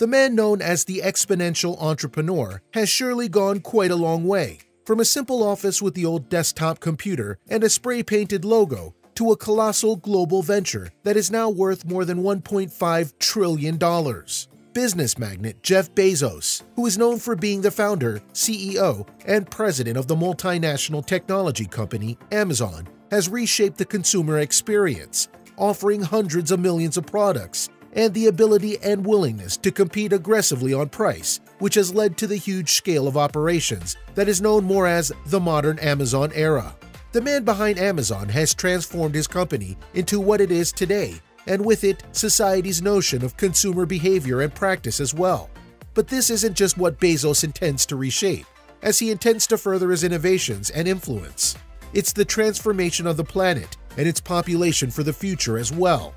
The man known as the exponential entrepreneur has surely gone quite a long way. From a simple office with the old desktop computer and a spray painted logo to a colossal global venture that is now worth more than $1.5 trillion. Business magnate Jeff Bezos, who is known for being the founder, CEO, and president of the multinational technology company Amazon, has reshaped the consumer experience, offering hundreds of millions of products and the ability and willingness to compete aggressively on price, which has led to the huge scale of operations that is known more as the modern Amazon era. The man behind Amazon has transformed his company into what it is today, and with it, society's notion of consumer behavior and practice as well. But this isn't just what Bezos intends to reshape, as he intends to further his innovations and influence. It's the transformation of the planet and its population for the future as well.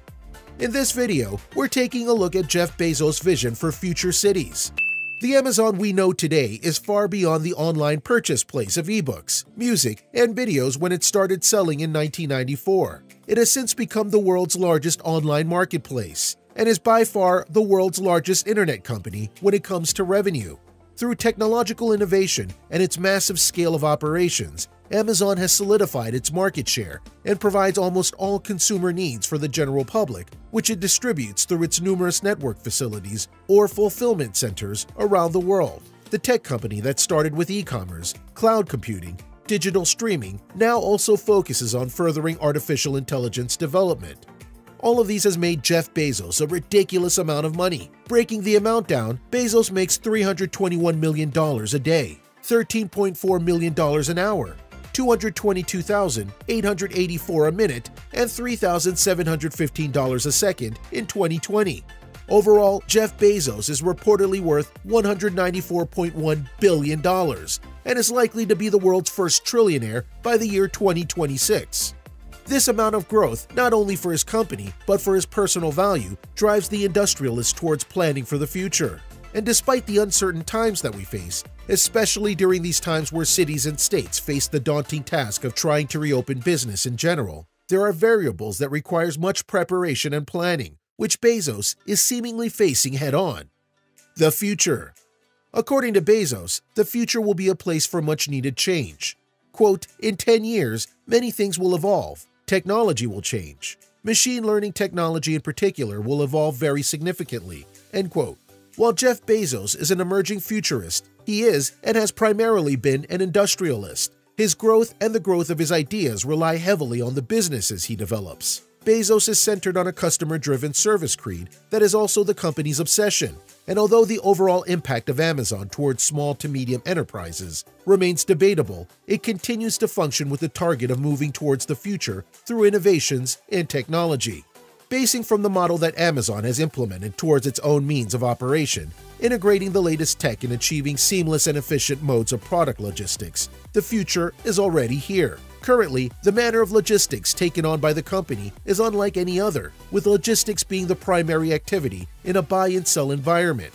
In this video, we're taking a look at Jeff Bezos' vision for future cities. The Amazon we know today is far beyond the online purchase place of ebooks, music, and videos when it started selling in 1994. It has since become the world's largest online marketplace and is by far the world's largest internet company when it comes to revenue. Through technological innovation and its massive scale of operations, Amazon has solidified its market share and provides almost all consumer needs for the general public, which it distributes through its numerous network facilities or fulfillment centers around the world. The tech company that started with e-commerce, cloud computing, digital streaming now also focuses on furthering artificial intelligence development. All of these has made Jeff Bezos a ridiculous amount of money. Breaking the amount down, Bezos makes $321 million a day, $13.4 million an hour, 222,884 a minute, and $3,715 a second in 2020. Overall, Jeff Bezos is reportedly worth $194.1 billion and is likely to be the world's first trillionaire by the year 2026. This amount of growth, not only for his company, but for his personal value, drives the industrialist towards planning for the future. And despite the uncertain times that we face, especially during these times where cities and states face the daunting task of trying to reopen business in general, there are variables that requires much preparation and planning, which Bezos is seemingly facing head-on. The future. According to Bezos, the future will be a place for much-needed change. Quote, in 10 years, many things will evolve. Technology will change. Machine learning technology in particular will evolve very significantly. End quote. While Jeff Bezos is an emerging futurist, he is and has primarily been an industrialist. His growth and the growth of his ideas rely heavily on the businesses he develops. Bezos is centered on a customer driven service creed that is also the company's obsession. And although the overall impact of Amazon towards small to medium enterprises remains debatable, it continues to function with the target of moving towards the future through innovations and technology basing from the model that Amazon has implemented towards its own means of operation, integrating the latest tech and achieving seamless and efficient modes of product logistics. The future is already here. Currently, the manner of logistics taken on by the company is unlike any other, with logistics being the primary activity in a buy and sell environment.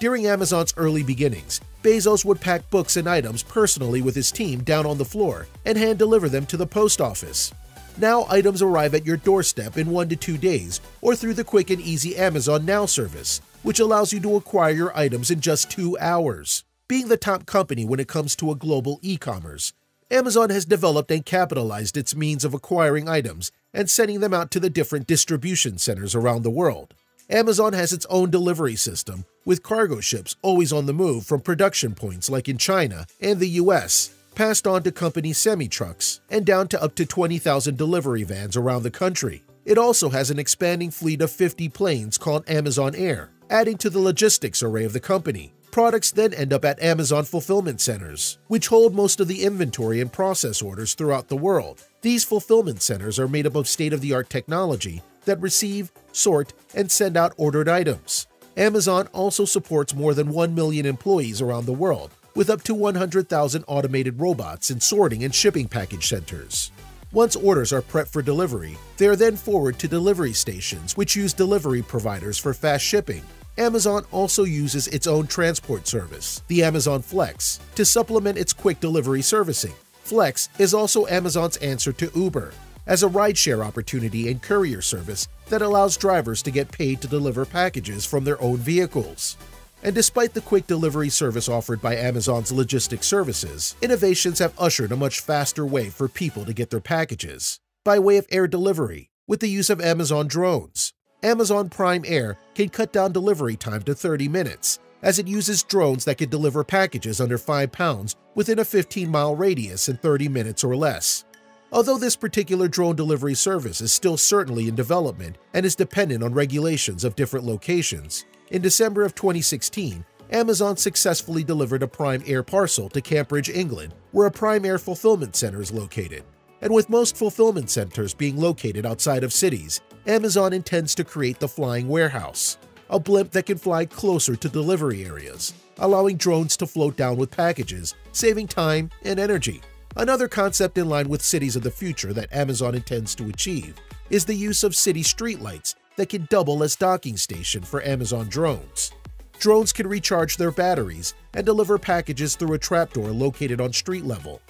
During Amazon's early beginnings, Bezos would pack books and items personally with his team down on the floor and hand deliver them to the post office. Now items arrive at your doorstep in one to two days or through the quick and easy Amazon Now service, which allows you to acquire your items in just two hours. Being the top company when it comes to a global e-commerce, Amazon has developed and capitalized its means of acquiring items and sending them out to the different distribution centers around the world. Amazon has its own delivery system, with cargo ships always on the move from production points like in China and the US passed on to company semi-trucks and down to up to 20,000 delivery vans around the country. It also has an expanding fleet of 50 planes called Amazon Air, adding to the logistics array of the company. Products then end up at Amazon fulfillment centers, which hold most of the inventory and process orders throughout the world. These fulfillment centers are made up of state-of-the-art technology that receive, sort, and send out ordered items. Amazon also supports more than 1 million employees around the world, with up to 100,000 automated robots in sorting and shipping package centers. Once orders are prepped for delivery, they are then forwarded to delivery stations, which use delivery providers for fast shipping. Amazon also uses its own transport service, the Amazon Flex, to supplement its quick delivery servicing. Flex is also Amazon's answer to Uber, as a rideshare opportunity and courier service that allows drivers to get paid to deliver packages from their own vehicles. And despite the quick delivery service offered by Amazon's logistics services, innovations have ushered a much faster way for people to get their packages by way of air delivery with the use of Amazon drones. Amazon Prime Air can cut down delivery time to 30 minutes, as it uses drones that can deliver packages under 5 pounds within a 15 mile radius in 30 minutes or less. Although this particular drone delivery service is still certainly in development and is dependent on regulations of different locations, in December of 2016, Amazon successfully delivered a Prime Air parcel to Cambridge, England, where a Prime Air fulfillment center is located. And with most fulfillment centers being located outside of cities, Amazon intends to create the Flying Warehouse, a blimp that can fly closer to delivery areas, allowing drones to float down with packages, saving time and energy. Another concept in line with cities of the future that Amazon intends to achieve is the use of city streetlights that can double as docking station for Amazon drones. Drones can recharge their batteries and deliver packages through a trapdoor located on street level.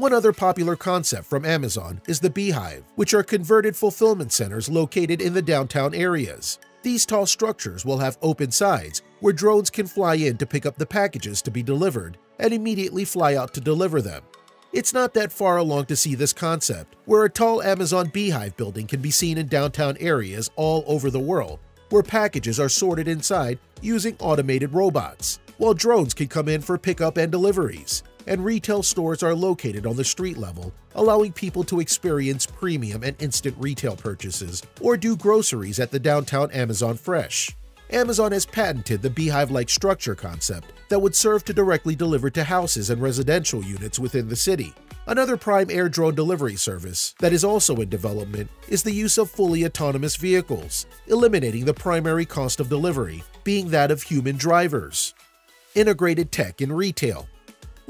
One other popular concept from Amazon is the Beehive, which are converted fulfillment centers located in the downtown areas. These tall structures will have open sides where drones can fly in to pick up the packages to be delivered and immediately fly out to deliver them. It's not that far along to see this concept, where a tall Amazon beehive building can be seen in downtown areas all over the world, where packages are sorted inside using automated robots, while drones can come in for pickup and deliveries, and retail stores are located on the street level, allowing people to experience premium and instant retail purchases or do groceries at the downtown Amazon Fresh. Amazon has patented the beehive-like structure concept that would serve to directly deliver to houses and residential units within the city. Another Prime Air drone delivery service that is also in development is the use of fully autonomous vehicles, eliminating the primary cost of delivery, being that of human drivers. Integrated tech in retail.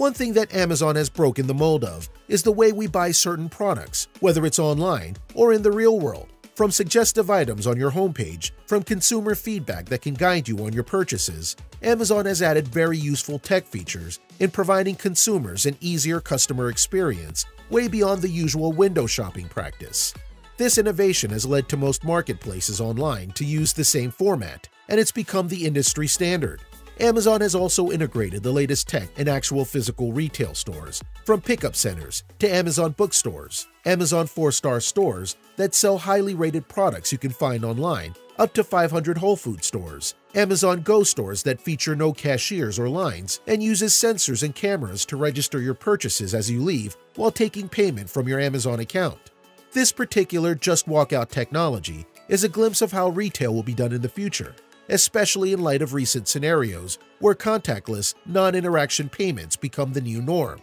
One thing that Amazon has broken the mold of is the way we buy certain products, whether it's online or in the real world. From suggestive items on your homepage, from consumer feedback that can guide you on your purchases, Amazon has added very useful tech features in providing consumers an easier customer experience way beyond the usual window shopping practice. This innovation has led to most marketplaces online to use the same format, and it's become the industry standard. Amazon has also integrated the latest tech in actual physical retail stores, from pickup centers to Amazon bookstores, Amazon 4-star stores that sell highly rated products you can find online, up to 500 Whole Food stores, Amazon Go stores that feature no cashiers or lines and uses sensors and cameras to register your purchases as you leave while taking payment from your Amazon account. This particular Just Walk Out technology is a glimpse of how retail will be done in the future especially in light of recent scenarios where contactless, non interaction payments become the new norm.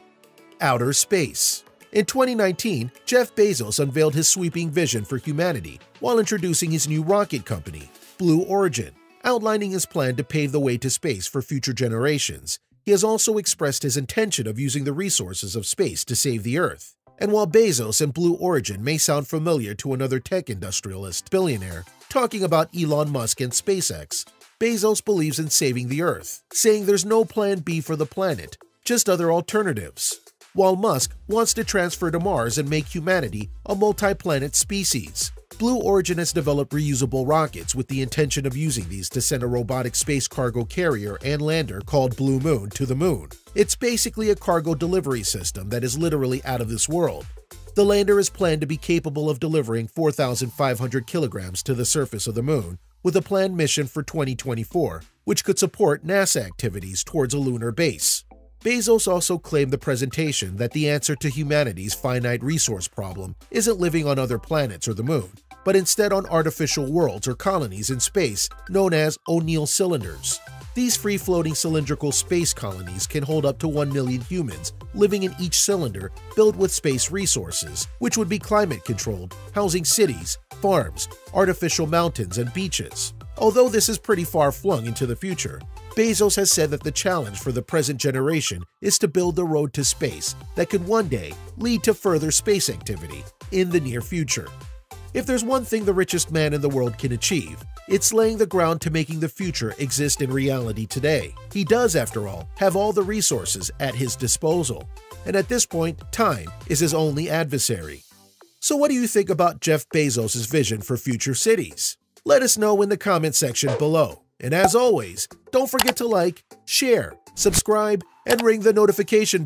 Outer Space In 2019, Jeff Bezos unveiled his sweeping vision for humanity while introducing his new rocket company, Blue Origin, outlining his plan to pave the way to space for future generations. He has also expressed his intention of using the resources of space to save the Earth. And while Bezos and Blue Origin may sound familiar to another tech industrialist billionaire, talking about Elon Musk and SpaceX, Bezos believes in saving the Earth, saying there's no plan B for the planet, just other alternatives. While Musk wants to transfer to Mars and make humanity a multi planet species. Blue Origin has developed reusable rockets with the intention of using these to send a robotic space cargo carrier and lander called Blue Moon to the moon. It's basically a cargo delivery system that is literally out of this world, the lander is planned to be capable of delivering 4,500 kilograms to the surface of the moon, with a planned mission for 2024, which could support NASA activities towards a lunar base. Bezos also claimed the presentation that the answer to humanity's finite resource problem isn't living on other planets or the moon, but instead on artificial worlds or colonies in space known as O'Neill cylinders. These free-floating cylindrical space colonies can hold up to 1 million humans living in each cylinder built with space resources, which would be climate-controlled, housing cities, farms, artificial mountains, and beaches. Although this is pretty far flung into the future, Bezos has said that the challenge for the present generation is to build the road to space that could one day lead to further space activity in the near future. If there's one thing the richest man in the world can achieve, it's laying the ground to making the future exist in reality today. He does, after all, have all the resources at his disposal. And at this point, time is his only adversary. So, what do you think about Jeff Bezos' vision for future cities? Let us know in the comment section below. And as always, don't forget to like, share, subscribe, and ring the notification bell